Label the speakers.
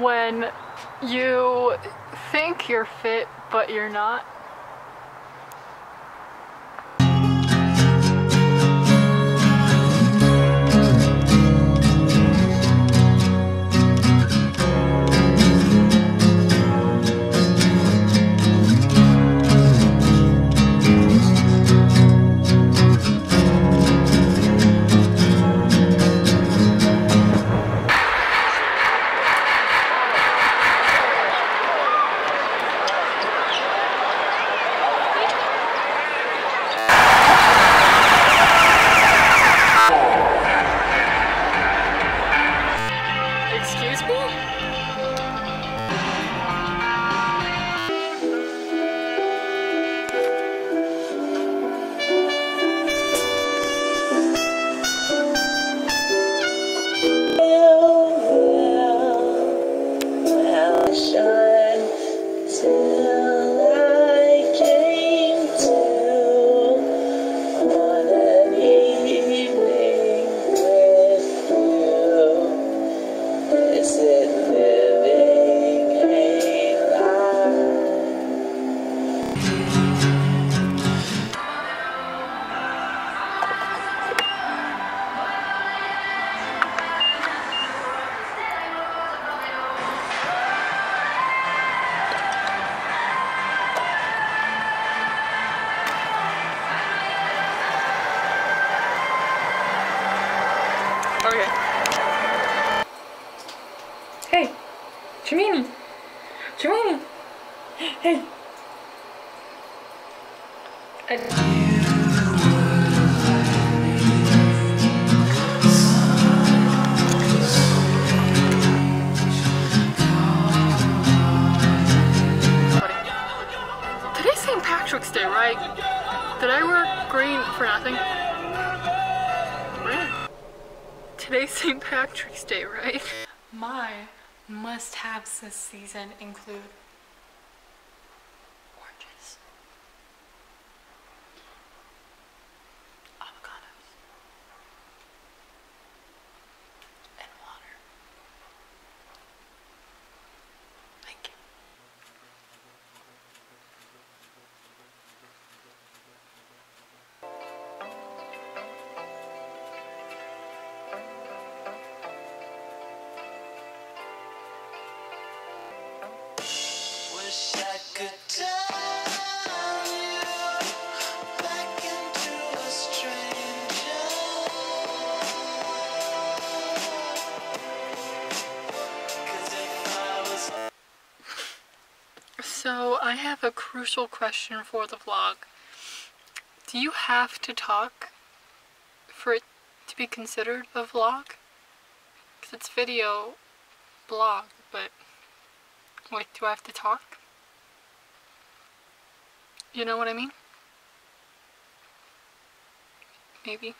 Speaker 1: when you think you're fit but you're not Hey, Jimini. Jimini. Hey. I- Today's St. Patrick's Day, right? Did I wear green for nothing? Today's St. Patrick's Day, right?
Speaker 2: My must-haves this season include
Speaker 1: So, I have a crucial question for the vlog. Do you have to talk for it to be considered a vlog? Because it's video blog, but wait, do I have to talk? You know what I mean? Maybe.